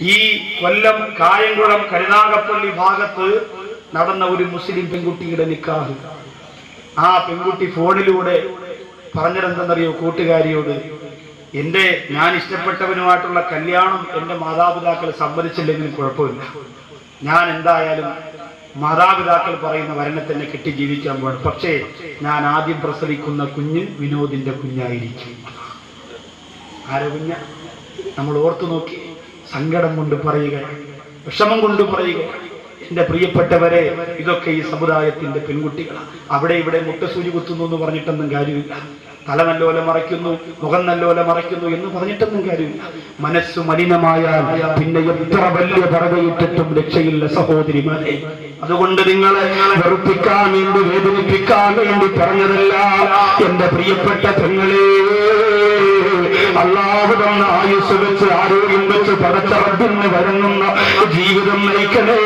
ഈ കൊല്ലം കായംകുളം കരുനാഗപ്പള്ളി ഭാഗത്ത് നടന്ന ഒരു മുസ്ലിം പെൺകുട്ടിയുടെ നിക്കാഹ്. ആ പെൺകുട്ടി ഫോണിലൂടെ പറഞ്ഞതെന്തെന്നറിയോ കൂട്ടുകാരിയോട്? എന്റെ ഞാൻ ഇഷ്ടപ്പെട്ടവനുമായിട്ടുള്ള കല്യാണം എന്റെ മാതാപിതാക്കൾ സമ്മതിച്ചില്ലെങ്കിലും കുഴപ്പമില്ല. ഞാൻ എന്തായാലും മാതാപിതാക്കൾ പറയുന്ന വരനെ തന്നെ കെട്ടി ജീവിക്കാൻ പോകണം പക്ഷേ ഞാൻ ആദ്യം പ്രസവിക്കുന്ന കുഞ്ഞ് വിനോദിന്റെ കുഞ്ഞായിരിക്കും. ആരോ കുഞ്ഞ? നമ്മൾ ഓർത്തു നോക്കി. സങ്കടം കൊണ്ട് പറയുക വിഷമം കൊണ്ട് പറയുക. എന്റെ പ്രിയപ്പെട്ടവരെ ഇതൊക്കെ ഈ സമുദായത്തിന്റെ പെൺകുട്ടികളാണ്. അവിടെ ഇവിടെ മുട്ടസൂചി കുത്തുന്നു എന്ന് പറഞ്ഞിട്ടൊന്നും കാര്യമില്ല. തല നല്ലോല മറയ്ക്കുന്നു മുഖം നല്ലോല മറയ്ക്കുന്നു എന്ന് പറഞ്ഞിട്ടൊന്നും കാര്യമില്ല. മനസ്സ് മലിനമായാൽ പിന്നെ എത്ര വലിയ പറവയിട്ടിട്ടും രക്ഷയില്ല സഹോദരിമാരെ. അതുകൊണ്ട് നിങ്ങളെ വെറുപ്പിക്കാൻ വേണ്ടി വേദനിപ്പിക്കാൻ വേണ്ടി പറഞ്ഞതല്ല. എന്റെ പ്രിയപ്പെട്ട പെങ്ങളെ അള്ളാഹു തന്ന ആയുസ് വെച്ച് ആരോഗ്യം വെച്ച് പടച്ചറബിന്ന് വരങ്ങുന്ന ജീവിതം നയിക്കണേ.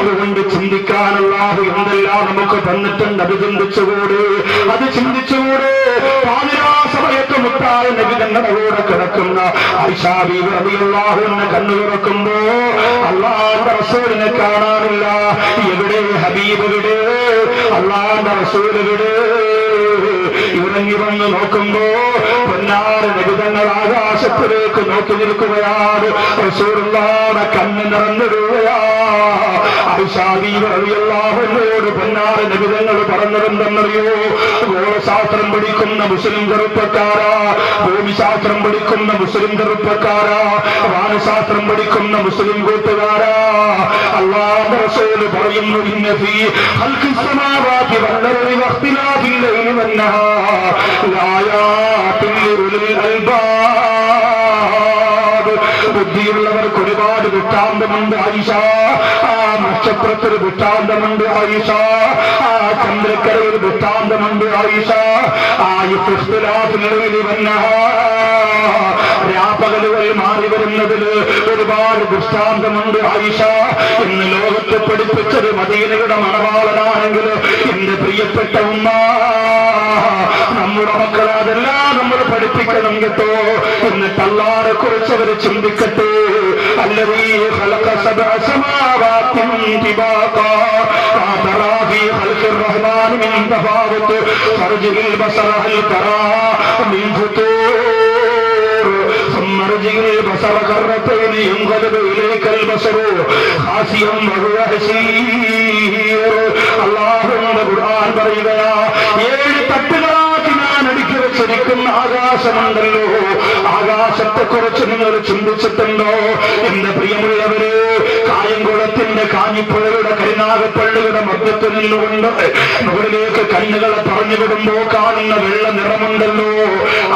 അതുകൊണ്ട് ചിന്തിക്കാൻ അള്ളാഹു എന്തെല്ലാം നമുക്ക് തന്നിട്ടുണ്ട് അത് ചിന്തിച്ചുകൂടെ അത് ചിന്തിച്ചുകൂടെ. പാതിരാ സമയത്ത് മുട്ടായ നബിതങ്ങളോടെ കിടക്കുന്ന ഐഷാബി അള്ളാഹു എന്ന കണ്ണു തുറക്കുമ്പോ അള്ളാഹുന്റെ റസൂലിനെ കാണാനില്ല. എവിടെ ഹബീബ് എവിടെ? അള്ളാഹുന്റെ റസൂൽ എവിടെ? ഇറങ്ങി വന്ന് നോക്കുമ്പോ പൊന്നാറ് നിബിതങ്ങൾ ആകാശത്തിലേക്ക് നോക്കി നിൽക്കുകയാണ്. റസൂലുള്ളാഹുടെ കണ്ണ് നിറഞ്ഞിടുകയാ ോട് പൊന്നാറ് നിബിതങ്ങൾ പറഞ്ഞതെന്തെന്നറിയോ? ഗോളശാസ്ത്രം പഠിക്കുന്ന മുസ്ലിം ചെറുപ്പക്കാരാ. ഭൂമിശാസ്ത്രം പഠിക്കുന്ന മുസ്ലിം ചെറുപ്പക്കാരാ വാനശാസ്ത്രം പഠിക്കുന്ന മുസ്ലിം കൂട്ടുകാരാ. അള്ളാഹ് പറയുന്നു ബുദ്ധിയുള്ള ഒരുപാട് വൃത്താന്തമുണ്ട് ആയിഷ. ആ നക്ഷത്രത്തിൽ വൃത്താന്തമുണ്ട് ആയിഷ. ആ ചന്ദ്രക്കരയിൽ വൃത്താന്തമുണ്ട് ആയിഷ. ആ ഇഖ്തിലാഫിൽ വന്ന രാപകലുകൾ മാറി വരുന്നതിൽ ഒരുപാട് ദൃഷ്ടാന്തമുണ്ട് ആയിഷ. ഇന്ന് ലോകത്തെ പഠിപ്പിച്ചത് മദീനയുടെ മണവാളനാണെങ്കിൽ എന്റെ പ്രിയപ്പെട്ട ഉമ്മ നമ്മുടെ മക്കൾ അതെല്ലാം നമ്മൾ പഠിപ്പിക്കണം കേട്ടോ. എന്നിട്ട് അല്ലാതെ കുറിച്ച് അവർ ചിന്തിക്കട്ടെ. الذي خلق سبع سماوات طباقا فترى في خلق الرحمن من تفاوت فارجع البصر هل ترى من فطور ثم ارجع البصر كرتين ينقلب اليك البصر خاسيا وهو حسير اللهم قرآن بريديا ஏழு தட்டுகளா വെച്ചിരിക്കുന്ന ആകാശമുണ്ടല്ലോ ആകാശത്തെ കുറിച്ച് നിങ്ങൾ ചിന്തിച്ചിട്ടുണ്ടോ? എന്റെ പ്രിയമുള്ളവര് കായംകുളത്തിന്റെ കാഞ്ഞിപ്പുഴയുടെ കരിനാഗപ്പള്ളിയുടെ മധ്യത്തിൽ നിന്നുകൊണ്ട് മുകളിലേക്ക് കണ്ണുകളെ പറഞ്ഞു വിടുമ്പോ കാണുന്ന വെള്ള നിറമുണ്ടല്ലോ.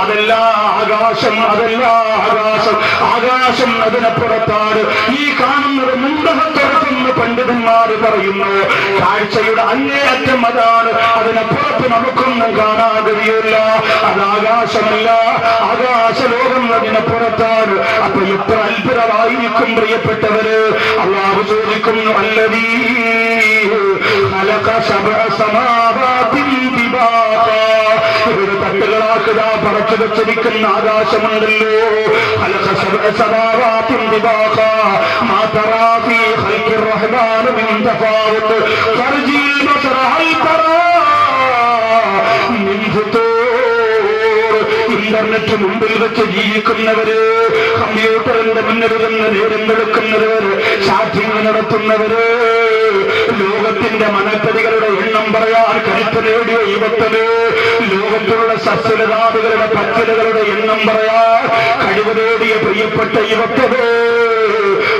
അതല്ല ആകാശം അതല്ല ആകാശം ആകാശം അതിനപ്പുറത്താണ്. ഈ കാണുന്നത് മുണ്ടകത്തുറക്കുന്ന പണ്ഡിതന്മാർ പറയുന്നു കാഴ്ചയുടെ അങ്ങേയറ്റം അതാണ്. അതിനപ്പുറത്ത് നമുക്കൊന്നും കാണാൻ ആകാശമല്ല ആകാശലോകം അതിനെ പുറത്താണ് അപ്പൊ എത്ര അത്ഭുതമായിരിക്കും പ്രിയപ്പെട്ടവര്. അള്ളാഹു ചോദിക്കുന്നു അല്ലതീ തട്ടുകളാക്കുക പറച്ചു വെച്ചിരിക്കുന്ന ആകാശമുണ്ടല്ലോ. അലക സഭാ ഇന്റർനെറ്റ് മുമ്പിൽ വെച്ച് ജീവിക്കുന്നവര് കമ്പ്യൂട്ടറിന്റെ മുന്നിൽ നിന്ന് നേരം വെളുക്കുന്നവര് ചാറ്റിംഗ് നടത്തുന്നവര് ലോകത്തിന്റെ മനപ്പതികളുടെ എണ്ണം പറയാൻ കരുത്ത് നേടിയ യുവത്തത് ലോകത്തിലുള്ള സസ്യലതാദികളുടെ പച്ചലുകളുടെ എണ്ണം പറയാൻ കഴിവ് നേടിയ പ്രിയപ്പെട്ട യുവത്തത്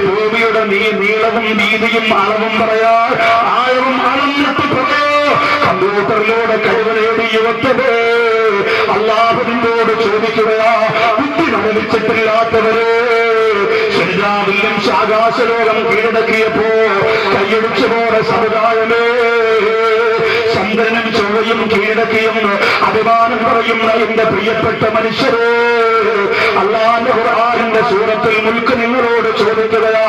ഭൂമിയുടെ നീ നീളവും വീതിയും അളവും പറയാൻ ആഴവും അളന്നിട്ട് പറയോ കമ്പ്യൂട്ടറിലൂടെ കഴിവ് നേടി യുവത്തത് അള്ളാഹുവിനോട് ചോദിക്കുകയാ ബുദ്ധി മനവിച്ചിട്ടില്ലാത്തവര് ശരിയാവില്ലും ആകാശലോകം കീഴടക്കിയപ്പോ കൈയടിച്ചു പോണ സമുദായമേ. ചന്ദ്രനും ചൊവ്വയും കീഴടക്കിയും അഭിമാനം പറയുന്ന എന്റെ പ്രിയപ്പെട്ട മനുഷ്യരെ. അള്ളാന്റെ ഖുർആാനിന്റെ സൂറത്തിൽ മുൽക്ക് നിങ്ങളോട് ചോദിക്കുകയാ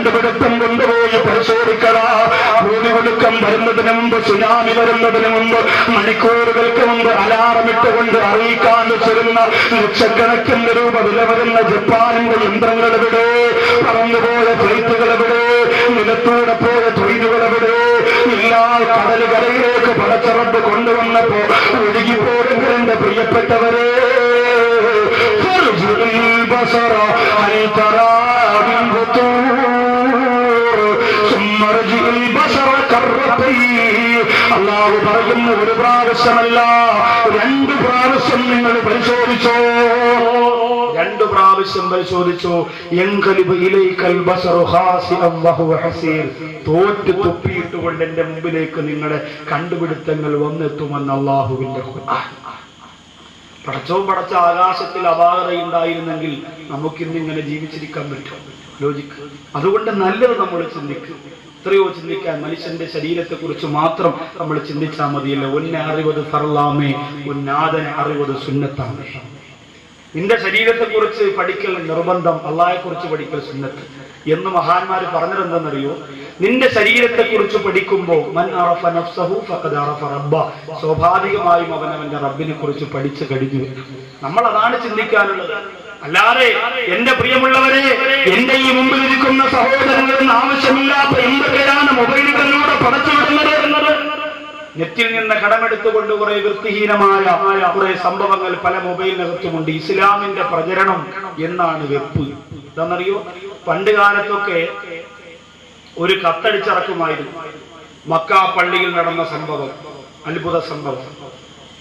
കണ്ടുപിടുത്തം കൊണ്ടുപോയി പരിശോധിക്കടാ ഭൂമികുലുക്കം വരുന്നതിന് മുമ്പ് സുനാമി വരുന്നതിന് മുമ്പ് മണിക്കൂറുകൾക്ക് മുമ്പ് അലാറമിട്ടുകൊണ്ട് അറിയിക്കാൻ വെച്ചിരുന്ന ലക്ഷക്കണക്കിന് രൂപ വില വരുന്ന ജപ്പാനിന്റെ യന്ത്രങ്ങൾ എവിടെ പറന്നുപോയ ഫ്ലൈറ്റുകൾ എവിടെ നിലത്തൂടെ പോയ തൊഴിലുകൾ എവിടെ എല്ലാ കടൽ കരയിലേക്ക് പടച്ചറപ്പ് കൊണ്ടുവന്നപ്പോ ഒഴുകിപ്പോരെങ്കിൽ എന്റെ പ്രിയപ്പെട്ടവരെ فارجع البصر هل ترى അള്ളാഹു പറയുന്ന ഒരു പ്രാവശ്യമല്ല രണ്ട് പ്രാവശ്യം നിങ്ങൾ പരിശോധിച്ചോ? രണ്ട് പ്രാവശ്യം പരിശോധിച്ചു. തോറ്റ് തുപ്പിയിട്ടുകൊണ്ട് എന്റെ മുമ്പിലേക്ക് നിങ്ങളുടെ കണ്ടുപിടുത്തങ്ങൾ വന്നെത്തുമെന്ന് അള്ളാഹുവിന്റെ പടച്ചവും പടച്ച ആകാശത്തിൽ അപാകതയുണ്ടായിരുന്നെങ്കിൽ നമുക്കിന്നിങ്ങനെ ജീവിച്ചിരിക്കാൻ പറ്റും. ലോജിക്ക് അതുകൊണ്ട് നല്ലത് നമ്മൾ ചിന്തിക്കും. എത്രയോ ചിന്തിക്കാൻ മനുഷ്യന്റെ ശരീരത്തെ കുറിച്ച് മാത്രം നമ്മൾ ചിന്തിച്ചാൽ മതിയല്ല. ഒന്നെ അറിവത് ഫർലാമേ ഒന്നാദനെ അറിവത് സുന്നത്താണ്. നിന്റെ ശരീരത്തെ കുറിച്ച് പഠിക്കൽ നിർബന്ധം അള്ളാഹെ കുറിച്ച് പഠിക്കൽ സുന്നത്ത്. എന്ന് മഹാന്മാർ പറഞ്ഞതെന്തെന്നറിയോ? നിന്റെ ശരീരത്തെ കുറിച്ച് പഠിക്കുമ്പോൾ മൻ അറഫ നഫ്സഹു റബ്ബ സ്വാഭാവികമായും അവൻ അവന്റെ റബ്ബിനെ കുറിച്ച് പഠിച്ചു കഴിഞ്ഞു. നമ്മൾ അതാണ് ചിന്തിക്കാനുള്ളത്. അല്ലാതെ എന്റെ പ്രിയമുള്ളവരെ എന്റെ ഈ മുമ്പിൽ ഇരിക്കുന്ന സഹോദരങ്ങളിൽ ആവശ്യമില്ലാത്ത എന്തൊക്കെയാണ് മൊബൈലുകളിലൂടെ പടച്ചുവിടുന്നത് എന്നത് നെറ്റിൽ നിന്ന് കടമെടുത്തുകൊണ്ട് കുറെ വൃത്തിഹീനമായ കുറെ സംഭവങ്ങൾ പല മൊബൈലിനകത്തുമുണ്ട്. ഇസ്ലാമിന്റെ പ്രചരണം എന്നാണ് വെപ്പ്. എന്താണെന്നറിയോ പണ്ട് കാലത്തൊക്കെ ഒരു കത്തടിച്ചിറക്കുമായിരുന്നു. മക്ക പള്ളിയിൽ നടന്ന സംഭവം അത്ഭുത സംഭവം.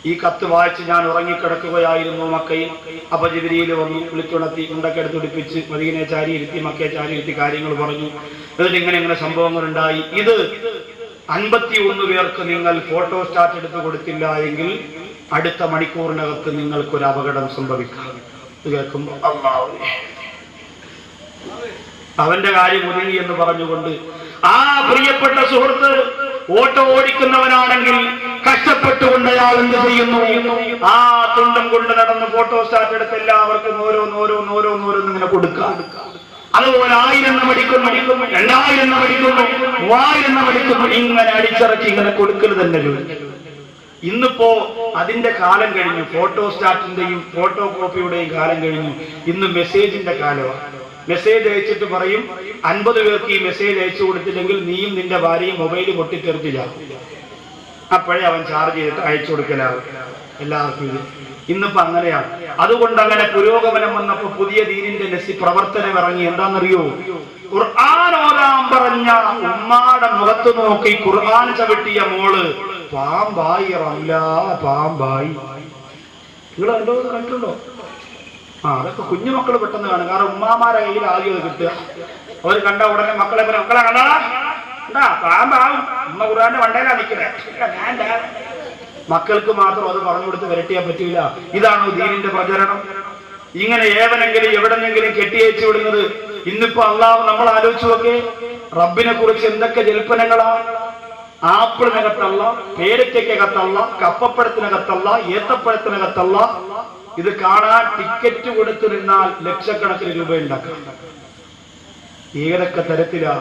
ഈ കത്ത് വായിച്ച് ഞാൻ ഉറങ്ങിക്കിടക്കുകയായിരുന്നു മക്കയിൽ. അപ്പൊ ജിബിരിയിൽ വന്നു വിളിച്ചുണർത്തി ഉണ്ടൊക്കെ എടുത്തുടിപ്പിച്ച് മദീനെ ചാരിയിരുത്തി മക്കയെ ചാരിയിരുത്തി കാര്യങ്ങൾ പറഞ്ഞു. എന്നിട്ട് ഇങ്ങനെ ഇങ്ങനെ സംഭവങ്ങൾ ഉണ്ടായി ഇത് അൻപത്തി ഒന്ന് പേർക്ക് നിങ്ങൾ ഫോട്ടോ സ്റ്റാർട്ട് എടുത്ത് കൊടുത്തില്ല എങ്കിൽ അടുത്ത മണിക്കൂറിനകത്ത് നിങ്ങൾക്ക് ഒരു അപകടം സംഭവിക്കാം. ഇത് കേൾക്കുമ്പോൾ അവന്റെ കാര്യം ഒതുങ്ങി എന്ന് പറഞ്ഞുകൊണ്ട് ആ പ്രിയപ്പെട്ട സുഹൃത്ത് ഓട്ടോ ഓടിക്കുന്നവനാണെങ്കിൽ കഷ്ടപ്പെട്ടുകൊണ്ട് അയാൾ എന്ത് ചെയ്യുന്നു? ആ തുണ്ടം കൊണ്ട് നടന്ന് ഫോട്ടോ സ്റ്റാറ്റ് എടുത്ത് എല്ലാവർക്കും ഓരോന്ന് ഓരോന്ന് ഇങ്ങനെ കൊടുക്കാം അതുപോലെ ആയിരം എണ്ണം അടിക്കുന്നു രണ്ടായിരം എണ്ണം അടിക്കുന്നു മൂവായിരം എണ്ണം അടിക്കുന്നു ഇങ്ങനെ അടിച്ചിറക്കി ഇങ്ങനെ കൊടുക്കൽ തന്നെ ഇന്നിപ്പോ അതിന്റെ കാലം കഴിഞ്ഞു ഫോട്ടോ സ്റ്റാറ്റിന്റെയും ഫോട്ടോ കോപ്പിയുടെയും കാലം കഴിഞ്ഞു. ഇന്ന് മെസ്സേജിന്റെ കാലമാണ് മെസ്സേജ് അയച്ചിട്ട് പറയും അൻപത് പേർക്ക് ഈ മെസ്സേജ് അയച്ചു കൊടുത്തില്ലെങ്കിൽ നീയും നിന്റെ ഭാര്യയും മൊബൈൽ പൊട്ടിത്തെറിച്ചില്ല അപ്പോഴേ അവൻ ചാർജ് ചെയ്തിട്ട് അയച്ചു കൊടുക്കലാവും എല്ലാവർക്കും ഇത് ഇന്നിപ്പോ അങ്ങനെയാണ്. അതുകൊണ്ട് അങ്ങനെ പുരോഗമനം വന്നപ്പോ പുതിയ ദീനിന്റെ ലസി പ്രവർത്തനം ഇറങ്ങി. എന്താണെന്നറിയോ? ഖുർആൻ ഓരാൻ പറഞ്ഞ ഉമ്മാടെ മുഖത്ത് നോക്കി ഖുർആൻ ചവിട്ടിയ മോൾ പാമ്പായി അല്ല പാമ്പായി. നിങ്ങൾ കണ്ടോ കണ്ടിട്ടുണ്ടോ? ആ അതൊക്കെ കുഞ്ഞുമക്കൾ പെട്ടെന്ന് കാണും. കാരണം ഉമ്മാമാരെ കയ്യിൽ ആദ്യം കിട്ടുക. അവർ കണ്ട ഉടനെ മക്കളെ മക്കളെ കണ്ടാ? ഖുർആന്റെ വണ്ടയിലാ നിൽക്കുന്നത് മക്കൾക്ക് മാത്രം അത് പറഞ്ഞു കൊടുത്ത് വരട്ടിയാൻ പറ്റൂല. ഇതാണോ ദീനിന്റെ പ്രചരണം? ഇങ്ങനെ ഏവനെങ്കിലും എവിടെന്നെങ്കിലും കെട്ടിയച്ചു വിടുന്നത് ഇന്നിപ്പോ അള്ളാഹ് നമ്മൾ ആലോചിച്ചു നോക്കേ. റബ്ബിനെ കുറിച്ച് എന്തൊക്കെ ജൽപ്പനങ്ങളാ? ആപ്പിളിനകത്തല്ല പേരയ്ക്കകത്തല്ല കപ്പപ്പഴത്തിനകത്തല്ല ഏത്തപ്പഴത്തിനകത്തല്ല. ഇത് കാണാൻ ടിക്കറ്റ് കൊടുത്തു നിന്നാൽ ലക്ഷക്കണക്കിന് രൂപ ഉണ്ടാക്കാം ഏതൊക്കെ തരത്തിലാ.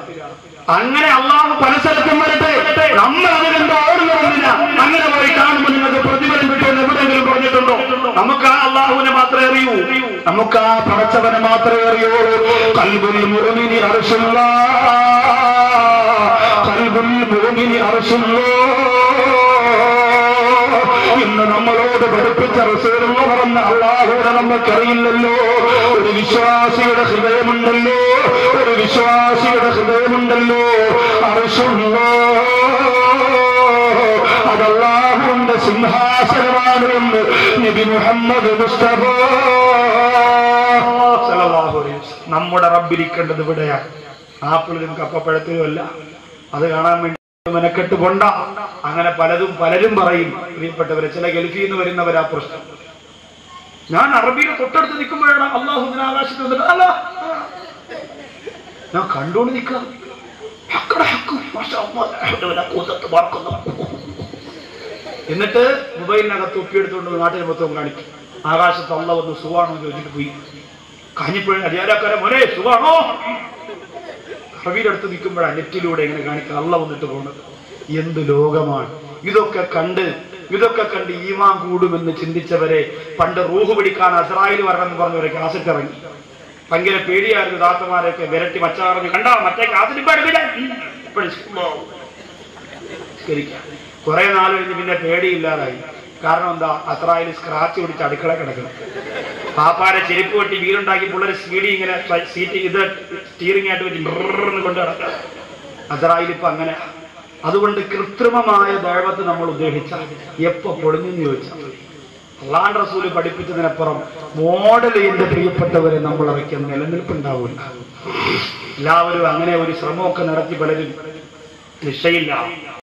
അങ്ങനെ അള്ളാഹു പല സ്ഥലത്തും വരട്ടെ. നമ്മൾ അതിലെന്തോ ഓടുന്നില്ല അങ്ങനെ പോയി കാണുമ്പോൾ നിങ്ങൾക്ക് പ്രതിഫലം കിട്ടുമെന്ന് എവിടെയെങ്കിലും പറഞ്ഞിട്ടുണ്ടോ? നമുക്ക് ആ അള്ളാഹുവിനെ മാത്രമേ അറിയൂ. നമുക്ക് ആ പടച്ചവനെ മാത്രമേ അറിയുള്ളൂ കൽബുൽ മുഅ്മിനി അർശുള്ള കൽബുൽ മുഅ്മിനി അർശുള്ള നമ്മളോട് പഠിപ്പിച്ച റസൂലുള്ള പറഞ്ഞ അള്ളാഹുടെ നമുക്കറിയില്ലല്ലോ. ഒരു വിശ്വാസിയുടെ ഹൃദയമുണ്ടല്ലോ. ഒരു വിശ്വാസിയുടെ ഹൃദയമുണ്ടല്ലോ. അറിശുള്ളോ അത് അള്ളാഹുവിന്റെ സിംഹാസനമാണ് എന്ന് നബി മുഹമ്മദ് മുസ്തഫ. നമ്മുടെ റബ്ബിരിക്കേണ്ടത് ഇവിടെയാണ് ആപ്പിളിലും കപ്പപ്പഴത്തിലും അല്ല. അത് കാണാൻ വേണ്ടി മെനക്കെട്ട് കൊണ്ട അങ്ങനെ പലതും പലരും പറയും. പ്രിയപ്പെട്ടവരെ ചില ഗൾഫിൽ നിന്ന് വരുന്നവരാ പ്രശ്നം. ഞാൻ അറബിയിൽ തൊട്ടടുത്ത് നിൽക്കുമ്പോഴാണ് അള്ളാഹു ആകാശത്ത് വന്നിട്ട് അല്ല ഞാൻ കണ്ടോണ്ട് നിൽക്കാം. എന്നിട്ട് മൊബൈലിനകത്ത് ഒപ്പിയെടുത്തുകൊണ്ട് നാട്ടിൽ മൊത്തം കാണിക്കും. ആകാശത്ത് അള്ള വന്ന് സുഖാണോ ചോദിച്ചിട്ട് പോയി. കാഞ്ഞിപ്പോഴും അധികാരക്കാരെ മോനെ സുഖാണോ കവിയുടെ അടുത്ത് നിൽക്കുമ്പോഴാണ് നെറ്റിലൂടെ ഇങ്ങനെ കാണിക്കുക. അള്ള വന്നിട്ട് പോണത് എന്ത് ലോകമാണ്. ഇതൊക്കെ കണ്ട് ഇതൊക്കെ കണ്ട് ഈമാൻ കൂടുമെന്ന് ചിന്തിച്ചവരെ പണ്ട് റൂഹ് പിടിക്കാൻ അസറായിൽ വരണം എന്ന് പറഞ്ഞവരെ കാസറ്റ് ഇറങ്ങി. ഭയങ്കര പേടിയായിരുന്നു ദാത്തമാരെയൊക്കെ വിരട്ടി മച്ച പറഞ്ഞു കണ്ടോ? മറ്റേ കാസറ്റ് കുറെ നാൾ കഴിഞ്ഞ് പിന്നെ പേടിയില്ലാതായി. കാരണം എന്താ? അസറായിൽ സ്ക്രാച്ച് പിടിച്ച് അടുക്കള കിടക്കണം പാപ്പാരെ ചെരുപ്പ് വെട്ടി വീടുണ്ടാക്കി പിള്ളേർ സ്പീഡി ഇങ്ങനെ സീറ്റ് ഇത് സ്റ്റീറിംഗ് ആയിട്ട് വെച്ച് കൊണ്ട് നടക്കുക ഇപ്പൊ അങ്ങനെ. അതുകൊണ്ട് കൃത്രിമമായ ദൈവത്തെ നമ്മൾ ഉദ്ദേശിച്ച എപ്പോ പൊളിഞ്ഞു ചോദിച്ചാൽ അള്ളാൻ റസൂൽ പഠിപ്പിച്ചതിനപ്പുറം മോഡൽ എന്റെ പ്രിയപ്പെട്ടവരെ നമ്മൾ ഇറക്കിയ നിലനിൽപ്പുണ്ടാവില്ല എല്ലാവരും അങ്ങനെ ഒരു ശ്രമമൊക്കെ നടത്തി പലരും രക്ഷയില്ല